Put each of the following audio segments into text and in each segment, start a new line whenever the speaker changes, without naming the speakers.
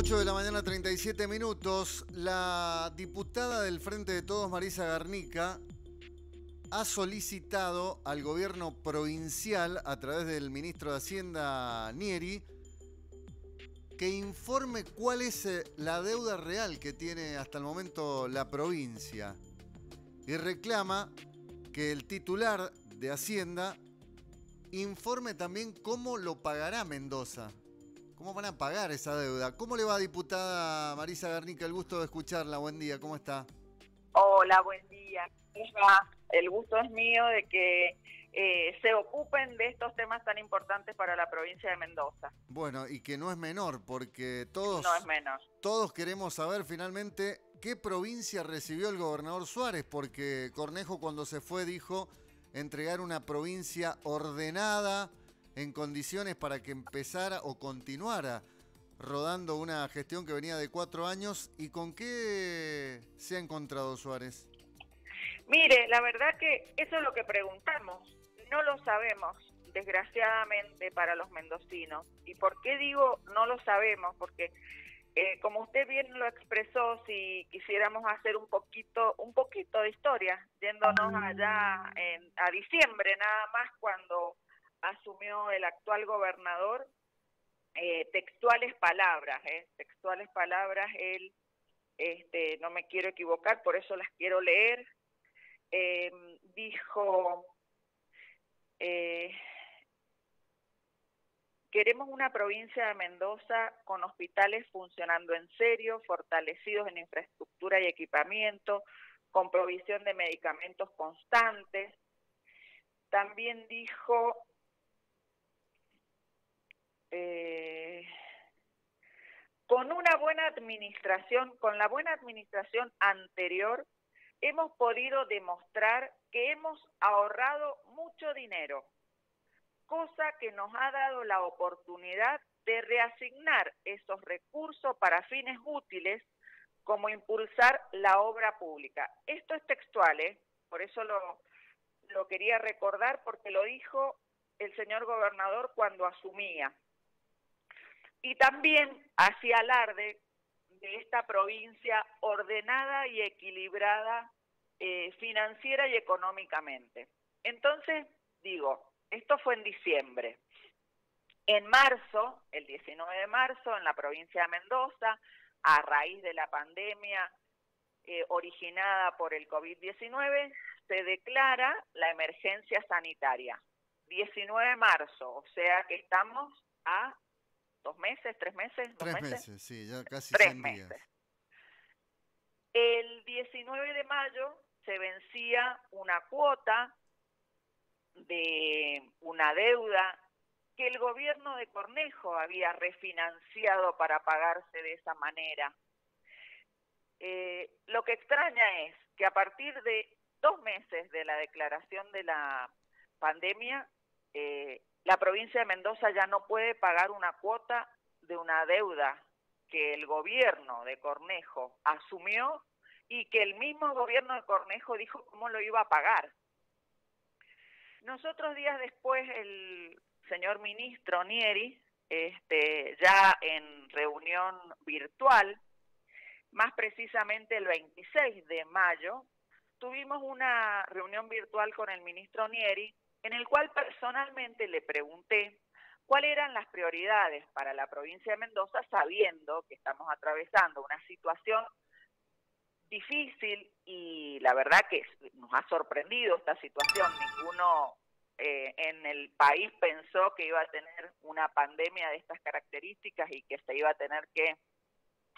8 de la mañana, 37 minutos. La diputada del Frente de Todos, Marisa Garnica, ha solicitado al gobierno provincial, a través del ministro de Hacienda, Nieri, que informe cuál es eh, la deuda real que tiene hasta el momento la provincia. Y reclama que el titular de Hacienda informe también cómo lo pagará Mendoza. ¿Cómo van a pagar esa deuda? ¿Cómo le va, diputada Marisa Garnica? El gusto de escucharla. Buen día, ¿cómo está?
Hola, buen día. El gusto es mío de que eh, se ocupen de estos temas tan importantes para la provincia de Mendoza.
Bueno, y que no es menor, porque todos,
no es menor.
todos queremos saber finalmente qué provincia recibió el gobernador Suárez, porque Cornejo cuando se fue dijo entregar una provincia ordenada, en condiciones para que empezara o continuara rodando una gestión que venía de cuatro años. ¿Y con qué se ha encontrado Suárez?
Mire, la verdad que eso es lo que preguntamos. No lo sabemos, desgraciadamente, para los mendocinos. ¿Y por qué digo no lo sabemos? Porque eh, como usted bien lo expresó, si quisiéramos hacer un poquito, un poquito de historia, yéndonos allá en, a diciembre nada más, cuando asumió el actual gobernador, eh, textuales palabras, eh, textuales palabras, él, este, no me quiero equivocar, por eso las quiero leer, em, dijo, eh, queremos una provincia de Mendoza con hospitales funcionando en serio, fortalecidos en infraestructura y equipamiento, con provisión de medicamentos constantes. También dijo eh, con una buena administración, con la buena administración anterior, hemos podido demostrar que hemos ahorrado mucho dinero, cosa que nos ha dado la oportunidad de reasignar esos recursos para fines útiles como impulsar la obra pública. Esto es textual, ¿eh? por eso lo, lo quería recordar porque lo dijo el señor gobernador cuando asumía y también hacía alarde de esta provincia ordenada y equilibrada eh, financiera y económicamente. Entonces, digo, esto fue en diciembre. En marzo, el 19 de marzo, en la provincia de Mendoza, a raíz de la pandemia eh, originada por el COVID-19, se declara la emergencia sanitaria. 19 de marzo, o sea que estamos a dos meses, tres meses, dos
tres
meses?
sí, ya casi
tres meses. El 19 de mayo se vencía una cuota de una deuda que el gobierno de Cornejo había refinanciado para pagarse de esa manera. Eh, lo que extraña es que a partir de dos meses de la declaración de la pandemia, eh, la provincia de Mendoza ya no puede pagar una cuota de una deuda que el gobierno de Cornejo asumió y que el mismo gobierno de Cornejo dijo cómo lo iba a pagar. Nosotros días después el señor ministro Nieri, este, ya en reunión virtual, más precisamente el 26 de mayo, tuvimos una reunión virtual con el ministro Nieri en el cual personalmente le pregunté cuáles eran las prioridades para la provincia de Mendoza, sabiendo que estamos atravesando una situación difícil y la verdad que nos ha sorprendido esta situación. Ninguno eh, en el país pensó que iba a tener una pandemia de estas características y que se iba a tener que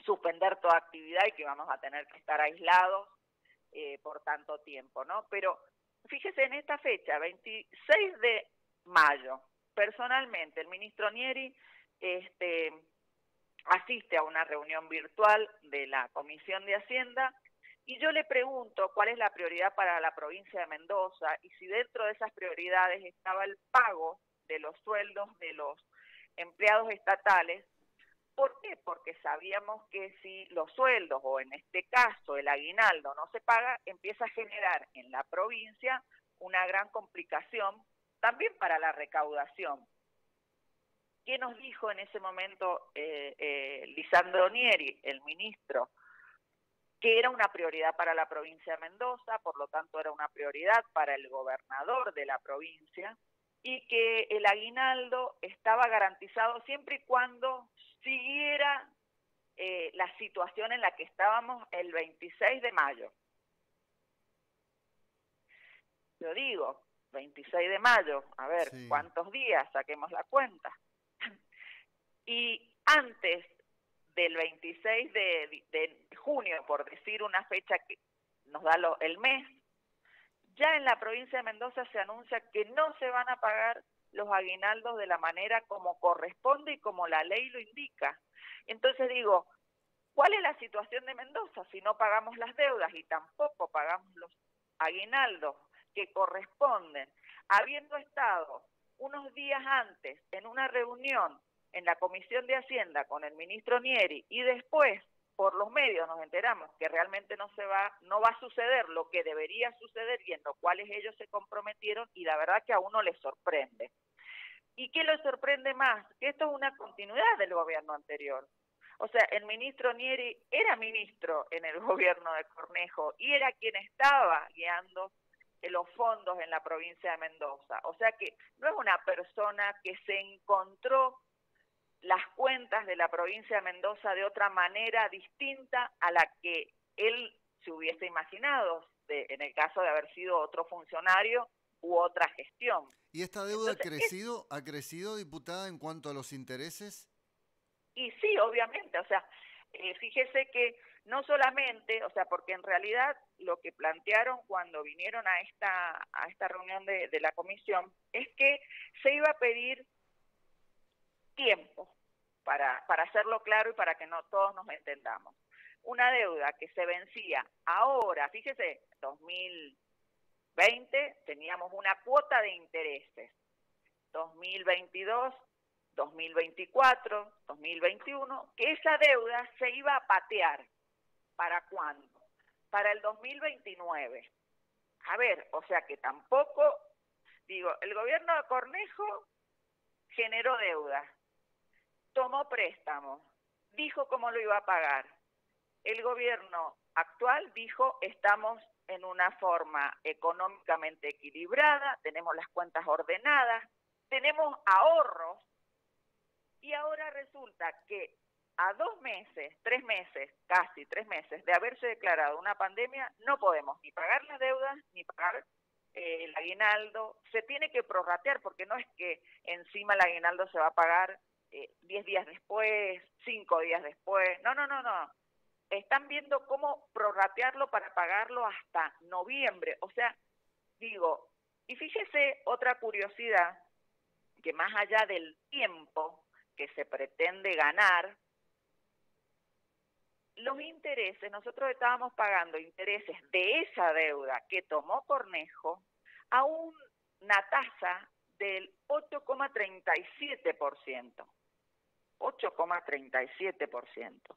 suspender toda actividad y que vamos a tener que estar aislados eh, por tanto tiempo, ¿no? Pero fíjese en esta fecha, 26 de mayo, personalmente el ministro Nieri este, asiste a una reunión virtual de la Comisión de Hacienda y yo le pregunto cuál es la prioridad para la provincia de Mendoza y si dentro de esas prioridades estaba el pago de los sueldos de los empleados estatales ¿Por qué? Porque sabíamos que si los sueldos o en este caso el aguinaldo no se paga, empieza a generar en la provincia una gran complicación también para la recaudación. ¿Qué nos dijo en ese momento eh, eh, Lisandro Nieri, el ministro? Que era una prioridad para la provincia de Mendoza, por lo tanto era una prioridad para el gobernador de la provincia, y que el aguinaldo estaba garantizado siempre y cuando siguiera eh, la situación en la que estábamos el 26 de mayo. Lo digo, 26 de mayo, a ver, ¿cuántos días? Saquemos la cuenta. Y antes del 26 de, junio, por decir una fecha que nos da el mes, ya en la provincia de Mendoza se anuncia que no se van a pagar los aguinaldos de la manera como corresponde y como la ley lo indica. Entonces digo, ¿cuál es la situación de Mendoza si no pagamos las deudas y tampoco pagamos los aguinaldos que corresponden, habiendo estado unos días antes en una reunión en la Comisión de Hacienda con el ministro Nieri y después por los medios nos enteramos que realmente no se va no va a suceder lo que debería suceder y en lo cual ellos se comprometieron y la verdad que a uno les sorprende. ¿Y qué les sorprende más? Que esto es una continuidad del gobierno anterior. O sea, el ministro Nieri era ministro en el gobierno de Cornejo y era quien estaba guiando los fondos en la provincia de Mendoza. O sea que no es una persona que se encontró las cuentas de la provincia de Mendoza de otra manera distinta a la que él se hubiese imaginado, en el caso de haber sido otro funcionario u otra gestión.
¿Y esta deuda ha crecido, ha crecido, diputada, en cuanto a los intereses?
Y sí, obviamente, o sea, eh, fíjese que no solamente, o sea, porque en realidad lo que plantearon cuando vinieron a esta, a esta reunión de, de la comisión es que se iba a pedir tiempo para, para hacerlo claro y para que no todos nos entendamos. Una deuda que se vencía ahora, fíjese, 2020 teníamos una cuota de intereses, 2022 2024, 2021, que esa deuda se iba a patear. ¿Para cuándo? Para el 2029. A ver, o sea que tampoco, digo, el gobierno de Cornejo generó deuda, tomó préstamo, dijo cómo lo iba a pagar. El gobierno actual dijo estamos en una forma económicamente equilibrada, tenemos las cuentas ordenadas, tenemos ahorros y ahora resulta que a dos meses, tres meses, casi tres meses de haberse declarado una pandemia, no podemos ni pagar las deudas ni pagar eh, el aguinaldo. Se tiene que prorratear porque no es que encima el aguinaldo se va a pagar eh, diez días después, cinco días después. No, no, no, no. Están viendo cómo prorratearlo para pagarlo hasta noviembre. O sea, digo, y fíjese otra curiosidad, que más allá del tiempo que se pretende ganar, los intereses, nosotros estábamos pagando intereses de esa deuda que tomó Cornejo a una tasa del 8,37%. 8,37%,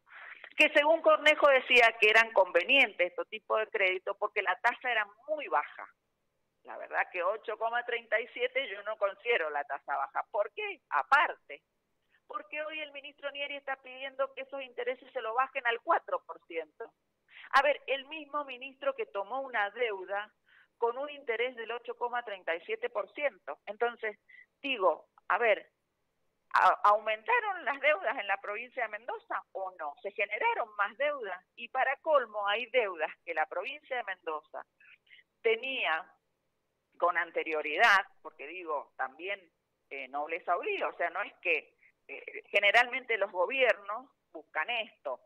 que según Cornejo decía que eran convenientes estos tipos de créditos porque la tasa era muy baja. La verdad que 8,37 yo no considero la tasa baja. ¿Por qué? Aparte, porque hoy el ministro Nieri está pidiendo que esos intereses se lo bajen al 4%. A ver, el mismo ministro que tomó una deuda con un interés del 8,37%. Entonces, digo, a ver, ¿Aumentaron las deudas en la provincia de Mendoza o no? ¿Se generaron más deudas? Y para colmo hay deudas que la provincia de Mendoza tenía con anterioridad, porque digo, también eh, nobleza obliga, o sea, no es que eh, generalmente los gobiernos buscan esto,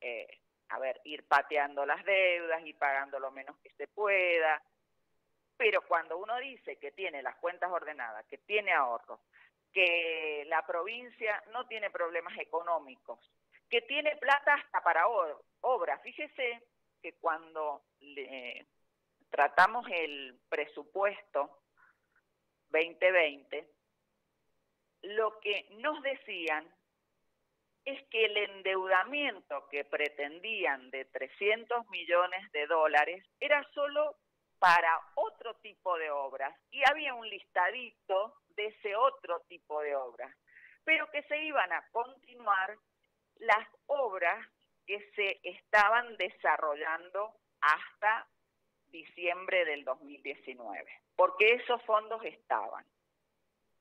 eh, a ver, ir pateando las deudas y pagando lo menos que se pueda, pero cuando uno dice que tiene las cuentas ordenadas, que tiene ahorros, que la provincia no tiene problemas económicos, que tiene plata hasta para obras. Fíjese que cuando tratamos el presupuesto 2020, lo que nos decían es que el endeudamiento que pretendían de 300 millones de dólares era solo para otro tipo de obras y había un listadito de ese otro tipo de obras. pero que se iban a continuar las obras que se estaban desarrollando hasta diciembre del 2019, porque esos fondos estaban.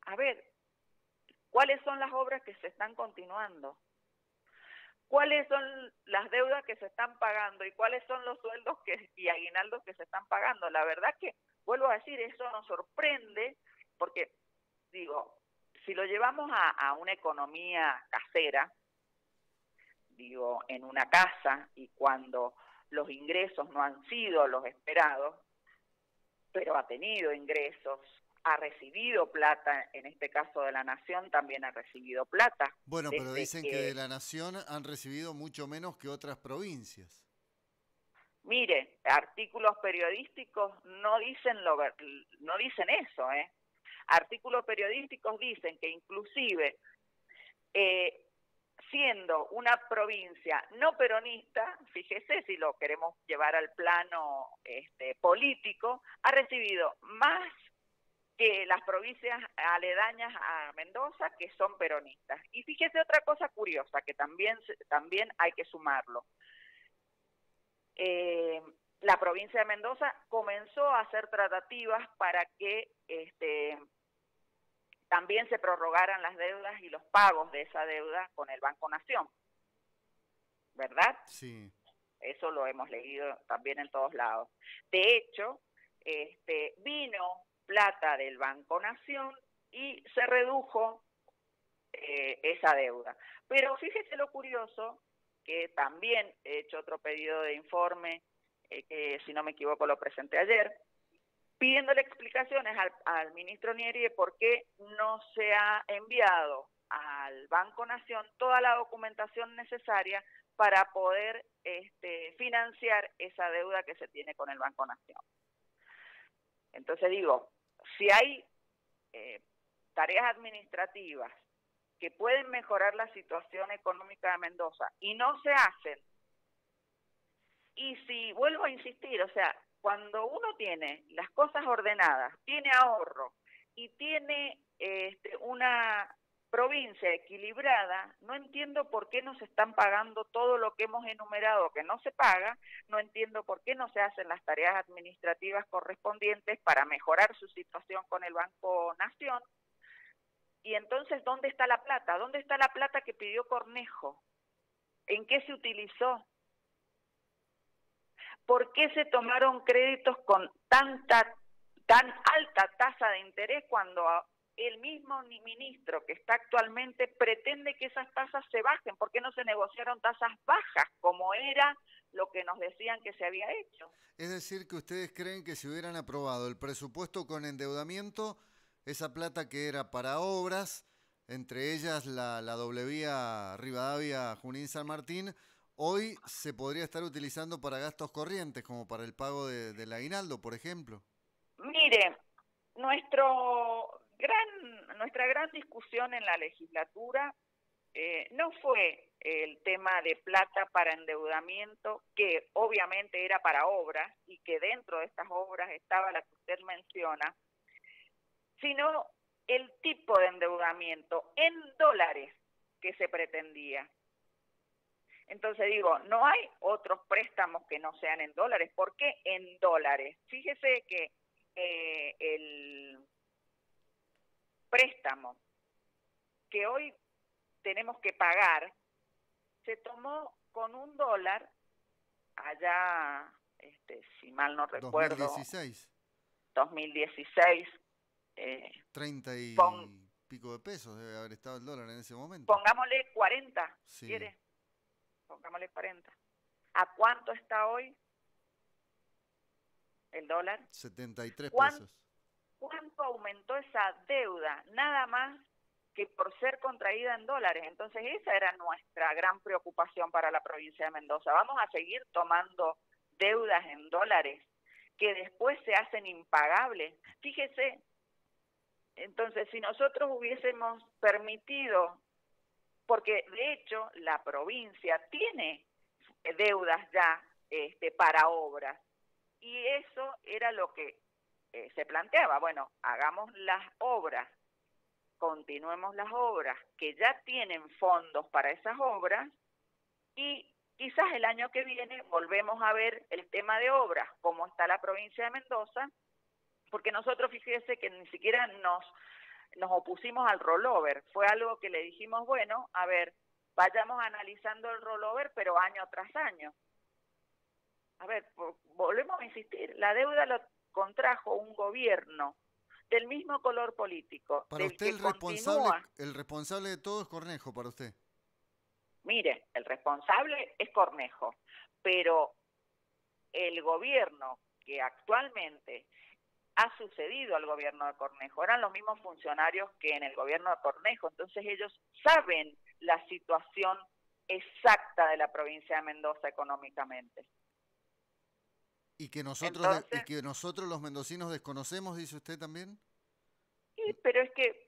A ver, ¿cuáles son las obras que se están continuando? ¿Cuáles son las deudas que se están pagando y cuáles son los sueldos que, y aguinaldos que se están pagando? La verdad que, vuelvo a decir, eso nos sorprende porque, digo, si lo llevamos a, a una economía casera, digo, en una casa y cuando los ingresos no han sido los esperados, pero ha tenido ingresos, ha recibido plata, en este caso de la Nación también ha recibido plata.
Bueno, pero dicen que, de la Nación han recibido mucho menos que otras provincias.
Mire, artículos periodísticos no dicen lo no dicen eso, ¿eh? Artículos periodísticos dicen que inclusive eh, siendo una provincia no peronista, fíjese si lo queremos llevar al plano este, político, ha recibido más que las provincias aledañas a Mendoza que son peronistas. Y fíjese otra cosa curiosa que también, también hay que sumarlo. Eh, la provincia de Mendoza comenzó a hacer tratativas para que este, también se prorrogaran las deudas y los pagos de esa deuda con el Banco Nación. ¿Verdad?
Sí.
Eso lo hemos leído también en todos lados. De hecho, este, vino plata del Banco Nación y se redujo eh, esa deuda. Pero fíjese lo curioso, que también he hecho otro pedido de informe, eh, que si no me equivoco lo presenté ayer, pidiéndole explicaciones al, ministro Nieri de por qué no se ha enviado al Banco Nación toda la documentación necesaria para poder este, financiar esa deuda que se tiene con el Banco Nación. Entonces digo, si hay eh, tareas administrativas que pueden mejorar la situación económica de Mendoza y no se hacen, y si vuelvo a insistir, o sea, cuando uno tiene las cosas ordenadas, tiene ahorro y tiene este, una provincia equilibrada, no entiendo por qué no se están pagando todo lo que hemos enumerado que no se paga, no entiendo por qué no se hacen las tareas administrativas correspondientes para mejorar su situación con el Banco Nación. Y entonces, ¿dónde está la plata? ¿Dónde está la plata que pidió Cornejo? ¿En qué se utilizó? ¿por qué se tomaron créditos con tanta tan alta tasa de interés cuando el mismo ministro que está actualmente pretende que esas tasas se bajen? ¿Por qué no se negociaron tasas bajas como era lo que nos decían que se había hecho?
Es decir, que ustedes creen que si hubieran aprobado el presupuesto con endeudamiento, esa plata que era para obras, entre ellas la, la doble vía Rivadavia-Junín-San Martín, hoy se podría estar utilizando para gastos corrientes, como para el pago de, del aguinaldo, por ejemplo?
Mire, nuestro gran, nuestra gran discusión en la legislatura eh, no fue el tema de plata para endeudamiento, que obviamente era para obras y que dentro de estas obras estaba la que usted menciona, sino el tipo de endeudamiento en dólares que se pretendía. Entonces digo, no hay otros préstamos que no sean en dólares. ¿Por qué en dólares? Fíjese que eh, el préstamo que hoy tenemos que pagar se tomó con un dólar allá, este, si mal no recuerdo.
2016.
2016.
Eh, 30 y pico de pesos debe haber estado el dólar en ese momento.
Pongámosle 40, sí. ¿quiere? pongámosle 40. ¿A cuánto está hoy el dólar?
73 pesos.
¿Cuánto aumentó esa deuda? Nada más que por ser contraída en dólares. Entonces esa era nuestra gran preocupación para la provincia de Mendoza. Vamos a seguir tomando deudas en dólares que después se hacen impagables. Fíjese, entonces si nosotros hubiésemos permitido porque de hecho la provincia tiene deudas ya este, para obras y eso era lo que eh, se planteaba, bueno, hagamos las obras continuemos las obras que ya tienen fondos para esas obras y quizás el año que viene volvemos a ver el tema de obras, cómo está la provincia de Mendoza, porque nosotros fíjese que ni siquiera nos, nos opusimos al rollover, fue algo que le dijimos, bueno, a ver, vayamos analizando el rollover, pero año tras año. A ver, volvemos a insistir, la deuda lo contrajo un gobierno del mismo color político.
Para usted el responsable, el responsable de todo es Cornejo, para usted.
Mire, el responsable es Cornejo, pero el gobierno que actualmente ha sucedido al gobierno de Cornejo. Eran los mismos funcionarios que en el gobierno de Cornejo, entonces ellos saben la situación exacta de la provincia de Mendoza económicamente.
¿Y que nosotros, y que nosotros los mendocinos desconocemos, dice usted también?
Sí, pero es que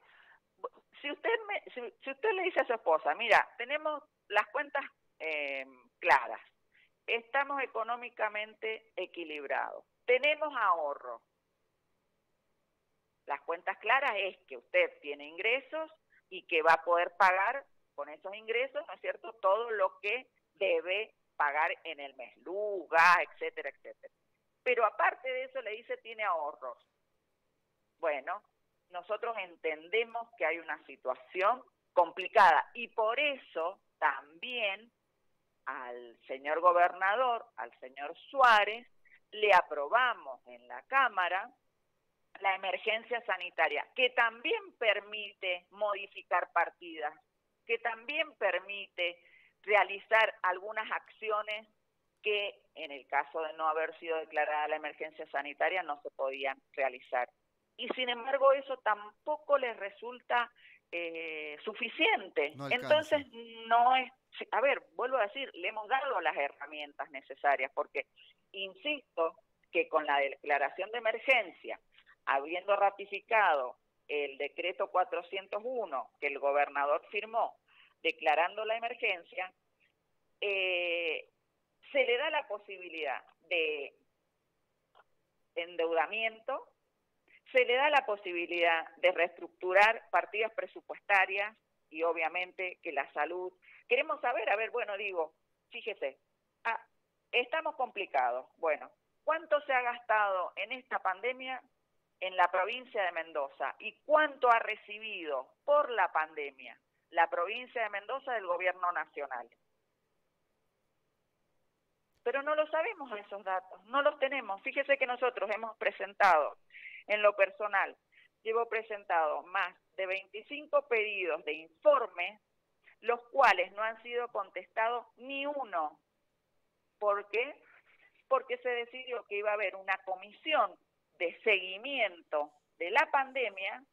si usted, si, usted le dice a su esposa, mira, tenemos las cuentas eh, claras, estamos económicamente equilibrados, tenemos ahorro, las cuentas claras es que usted tiene ingresos y que va a poder pagar con esos ingresos, ¿no es cierto?, todo lo que debe pagar en el mes, luz, gas, etcétera, etcétera. Pero aparte de eso le dice tiene ahorros. Bueno, nosotros entendemos que hay una situación complicada y por eso también al señor gobernador, al señor Suárez, le aprobamos en la Cámara la emergencia sanitaria, que también permite modificar partidas, que también permite realizar algunas acciones que en el caso de no haber sido declarada la emergencia sanitaria no se podían realizar. Y sin embargo eso tampoco les resulta eh, suficiente. Entonces no es, a ver, vuelvo a decir, le hemos dado las herramientas necesarias porque, insisto, que con la declaración de emergencia habiendo ratificado el decreto 401 que el gobernador firmó declarando la emergencia, eh, se le da la posibilidad de endeudamiento, se le da la posibilidad de reestructurar partidas presupuestarias y obviamente que la salud. Queremos saber, a ver, bueno, digo, fíjese, ah, estamos complicados. Bueno, ¿cuánto se ha gastado en esta pandemia en la provincia de Mendoza y cuánto ha recibido por la pandemia la provincia de Mendoza del gobierno nacional. Pero no lo sabemos esos datos, no los tenemos. Fíjese que nosotros hemos presentado, en lo personal, llevo presentado más de 25 pedidos de informes, los cuales no han sido contestados ni uno. ¿Por qué? Porque se decidió que iba a haber una comisión de seguimiento de la pandemia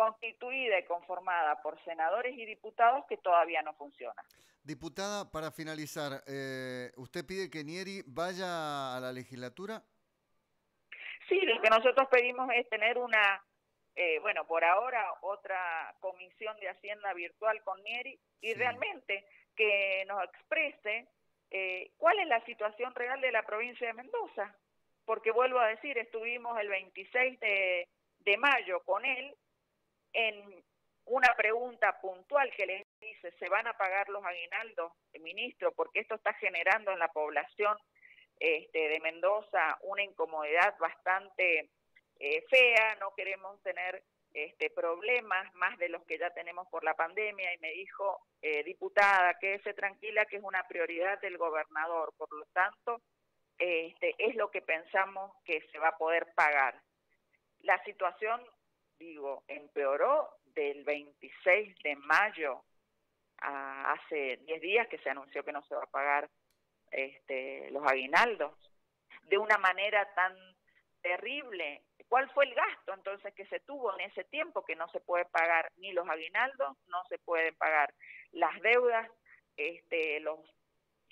constituida y conformada por senadores y diputados que todavía no funciona.
Diputada, para finalizar, eh, ¿usted pide que Nieri vaya a la legislatura?
Sí, lo que nosotros pedimos es tener una, eh, bueno, por ahora otra comisión de Hacienda virtual con Nieri y realmente que nos exprese eh, cuál es la situación real de la provincia de Mendoza porque vuelvo a decir, estuvimos el 26 de, mayo con él en una pregunta puntual que le dice, ¿se van a pagar los aguinaldos, ministro? Porque esto está generando en la población este, de Mendoza una incomodidad bastante eh, fea, no queremos tener este, problemas más de los que ya tenemos por la pandemia y me dijo, eh, diputada, quédese tranquila que es una prioridad del gobernador, por lo tanto, este, es lo que pensamos que se va a poder pagar. La situación, digo, empeoró del 26 de mayo a hace 10 días que se anunció que no se va a pagar este, los aguinaldos de una manera tan terrible. ¿Cuál fue el gasto entonces que se tuvo en ese tiempo que no se puede pagar ni los aguinaldos, no se pueden pagar las deudas, este, los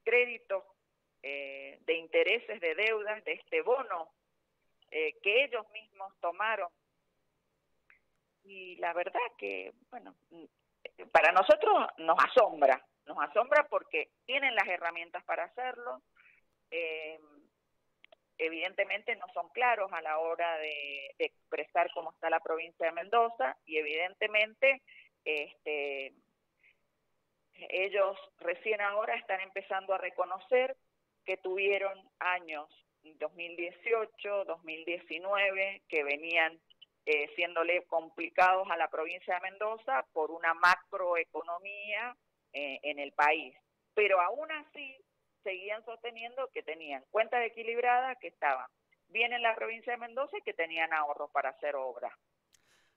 créditos eh, de intereses de deudas de este bono eh, que ellos mismos tomaron. Y la verdad que, bueno, para nosotros nos asombra, nos asombra porque tienen las herramientas para hacerlo. Eh, evidentemente no son claros a la hora de, expresar cómo está la provincia de Mendoza y evidentemente este, ellos recién ahora están empezando a reconocer que tuvieron años 2018, 2019, que venían eh, siéndole complicados a la provincia de Mendoza por una macroeconomía eh, en el país. Pero aún así seguían sosteniendo que tenían cuentas equilibradas, que estaban bien en la provincia de Mendoza y que tenían ahorros para hacer obras.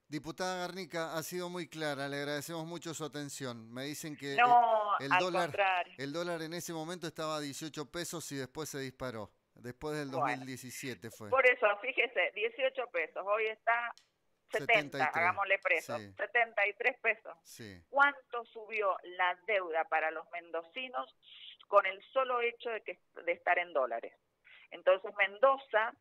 Diputada Garnica, ha sido muy clara, le agradecemos mucho su atención. Me dicen que
el, dólar,
el dólar en ese momento estaba a 18 pesos y después se disparó. Después del 2017 fue.
Por eso, fíjese, 18 pesos, hoy está 70, hagámosle preso, 73 pesos. ¿Cuánto subió la deuda para los mendocinos con el solo hecho de, que, de estar en dólares? Entonces, Mendoza,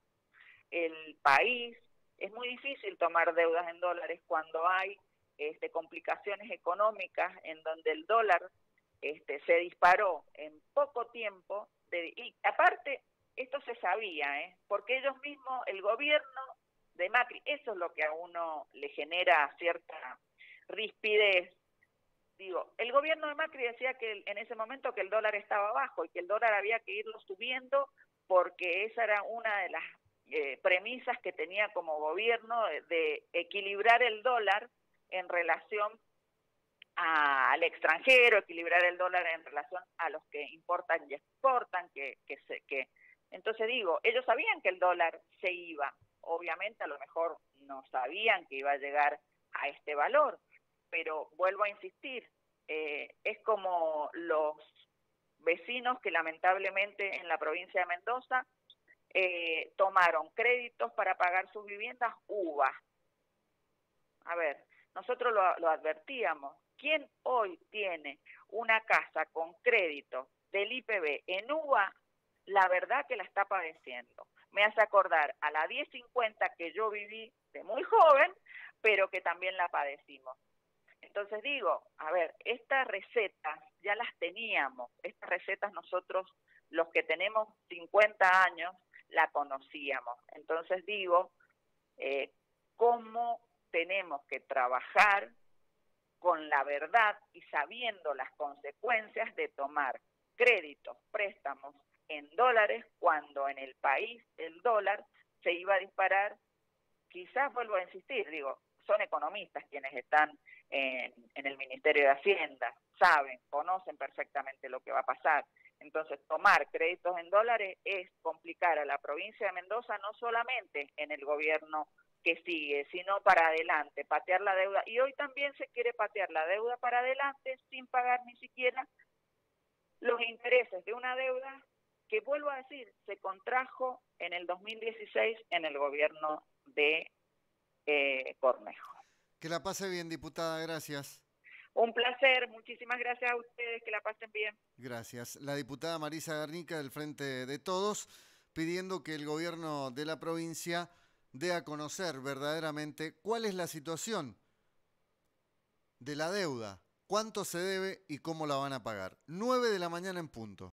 el país, es muy difícil tomar deudas en dólares cuando hay este, complicaciones económicas en donde el dólar este, se disparó en poco tiempo. y aparte, esto se sabía, ¿eh? porque ellos mismos, el gobierno de Macri, eso es lo que a uno le genera cierta rispidez. Digo, el gobierno de Macri decía que en ese momento que el dólar estaba bajo y que el dólar había que irlo subiendo porque esa era una de las eh, premisas que tenía como gobierno de, equilibrar el dólar en relación al extranjero, equilibrar el dólar en relación a los que importan y exportan, que, que, se, que entonces digo, ellos sabían que el dólar se iba, obviamente a lo mejor no sabían que iba a llegar a este valor, pero vuelvo a insistir, eh, es como los vecinos que lamentablemente en la provincia de Mendoza eh, tomaron créditos para pagar sus viviendas UVA. A ver, nosotros lo, advertíamos. ¿Quién hoy tiene una casa con crédito del IPB en UVA? La verdad que la está padeciendo. Me hace acordar a la 1050 que yo viví de muy joven, pero que también la padecimos. Entonces digo, a ver, estas recetas ya las teníamos, estas recetas nosotros, los que tenemos 50 años, la conocíamos. Entonces digo, eh, cómo tenemos que trabajar con la verdad y sabiendo las consecuencias de tomar créditos, préstamos en dólares cuando en el país el dólar se iba a disparar. Quizás vuelvo a insistir, digo, son economistas quienes están en, en el Ministerio de Hacienda, saben, conocen perfectamente lo que va a pasar. Entonces, tomar créditos en dólares es complicar a la provincia de Mendoza no solamente en el gobierno que sigue, sino para adelante, patear la deuda. Y hoy también se quiere patear la deuda para adelante sin pagar ni siquiera los intereses de una deuda que, vuelvo a decir, se contrajo en el 2016 en el gobierno de eh, Cornejo.
Que la pase bien, diputada, gracias.
Un placer, muchísimas gracias a ustedes, que la pasen bien.
Gracias. La diputada Marisa Garnica del Frente de Todos pidiendo que el gobierno de la provincia dé a conocer verdaderamente cuál es la situación de la deuda, cuánto se debe y cómo la van a pagar. 9 de la mañana en punto.